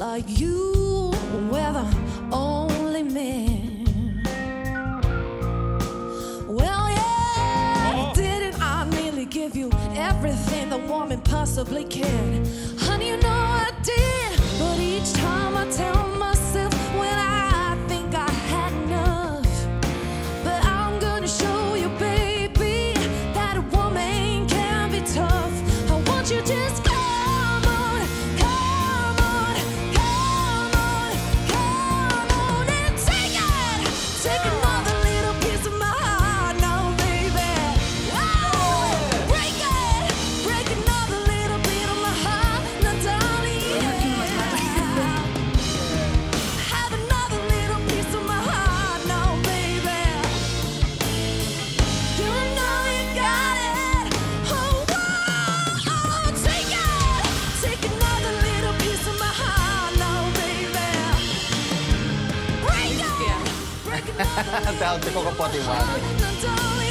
like you were the only man. Well, yeah, oh. didn't I nearly give you everything the woman possibly can? Tämä on koko potimaa.